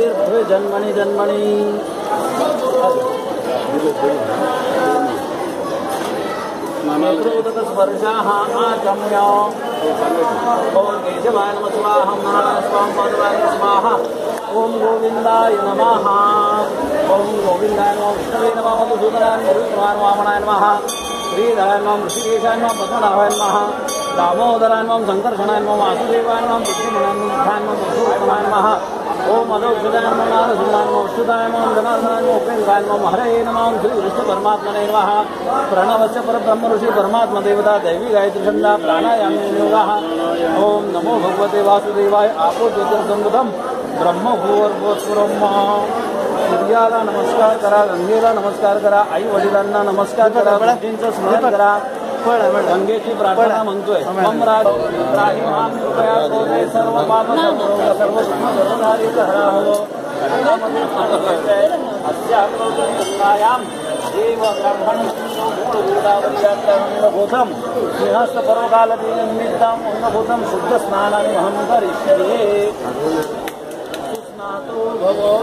तीर्थे जन्मनि जन्मनि स्पर्शाः आचम्य ॐ केशवाय नमः स्वाहं स्वां पदवाय स्वाहा। ॐ गोविन्दाय नमः। ॐ गोविन्दाय विष्णवे नमः, मधुसूदनाय नमः वामनाय नमः, श्रीधराय नमः, ऋषिकेशाय नमः, पद्मनाभाय नमः, दामोदराय नमः सङ्कर्षणाय नमः, वासुदेवाय नमः बुद्धिमनाय नमः पुरुषोत्तमाय नमः। हरे नमः श्री विष्णु परमात्मने नमः प्रणवस्य परब्रह्म ऋषि परमात्मा देवता दैवी गायत्री छंदा प्राणायाम योगः ओम नमो भगवते वासुदेवाय आपो ज्योतिर्संगतम ब्रह्म भूवर्भोत्पुरम सूर्याला नमस्कार करा गंगेला नमस्कार करा आई वडिलांना नमस्कार करा स्मरण करा. गंगेची प्रार्थना म्हणतोय. मम राज राहिमाम कृपया कोरे सर्व पाप सर्व सर्व गुण सर्वधारी अस्याम देव ब्राह्मण मूलभूतम सिंहस्थ पर्वकाल निमित्तम अंगभूतम शुद्ध स्नानानि अहं करिष्ये. स्नातो भवो।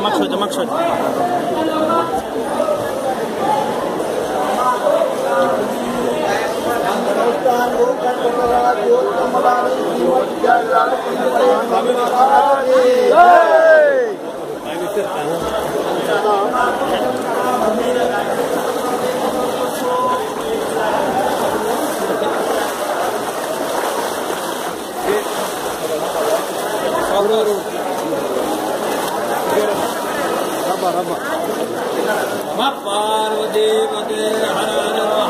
मक्षद मक्षद पार्वती पते हर हर